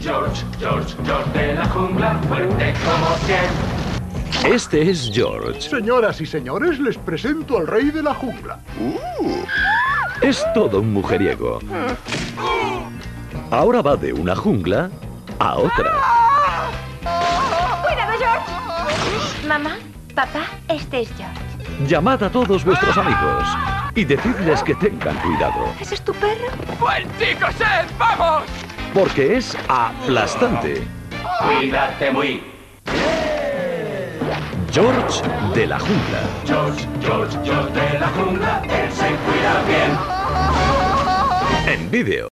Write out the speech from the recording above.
George, George, George de la jungla, fuerte como 100. Este es George. Señoras y señores, les presento al rey de la jungla. Es todo un mujeriego. Ahora va de una jungla a otra. ¡Cuidado, George! Mamá, papá, este es George. Llamad a todos vuestros amigos y decidles que tengan cuidado, ¿Ese es tu perro? ¡Buen chico, Seth! ¡Vamos! Porque es aplastante. Cuídate muy. George de la jungla. George, George, George de la jungla, él se cuida bien. En vídeo.